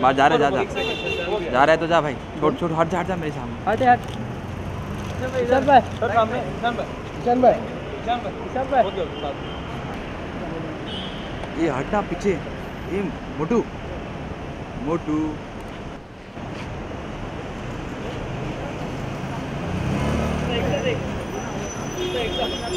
बाहर जा रहे जा जा। जा रहे तो जा भाई। छोड़ छोड़ हट जा हट जा मेरे सामने। हटे हट। भाई। भाई। भाई। भाई। ये हटना पीछे। ये मोटू। मोटू रुक गया भाई पीछे आ। ईशान भाई यहाँ पे ईशान भाई, सामने इधर। सामने ओ भाई ईशान भाई या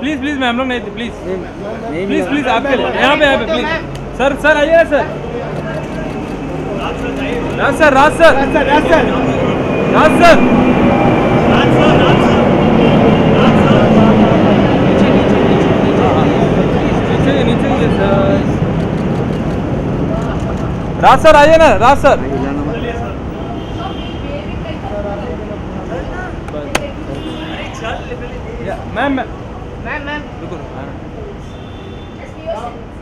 प्लीज़ प्लीज़ मैम लोग नहीं प्लीज़ प्लीज़ प्लीज़ आपके लिए यहाँ पे यहाँ पे प्लीज़ सर सर आइए sir. Raj sir Raj sir. Raj sir नीचे सर. राज सर आइए ना राज सर. मैम मैम रुको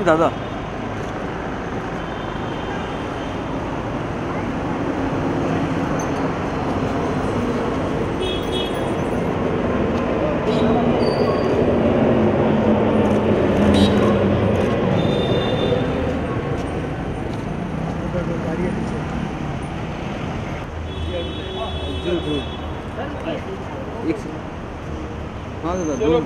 ये दादा एक हाँ दादा दो